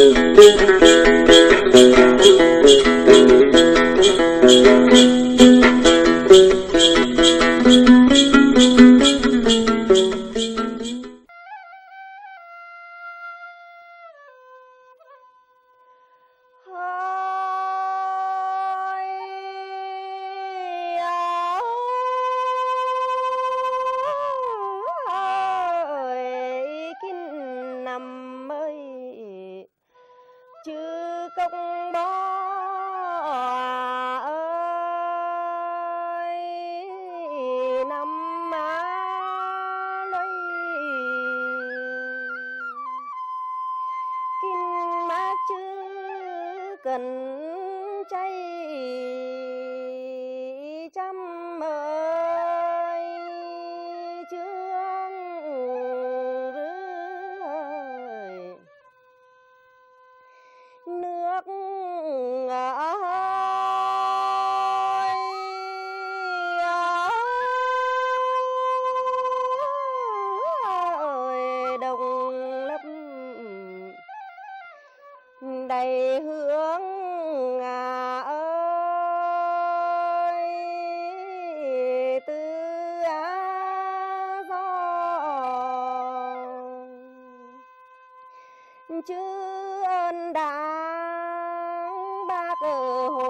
Thank you. cần cháy đầy hướng à ơi tư á do. Chư ơn đã bác ở hồ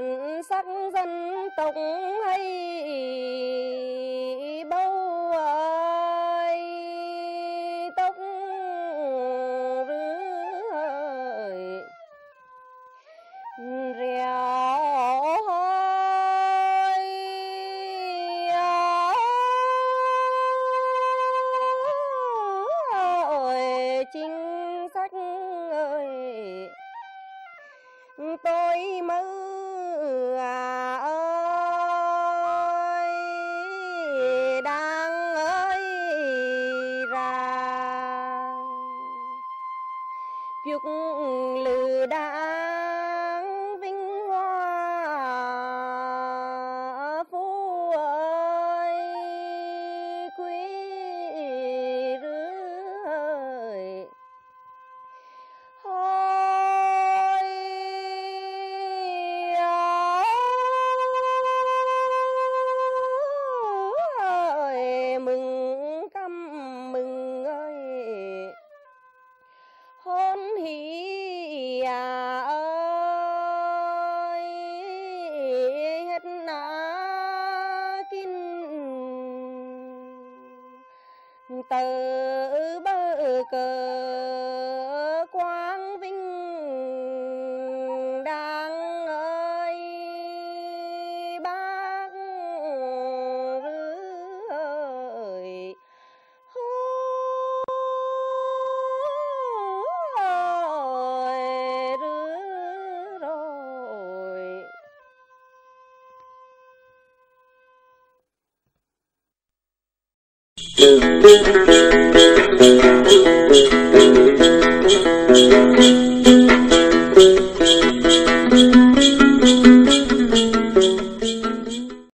bản sắc dân tộc hay dục lừa đang tờ bơ cơ Música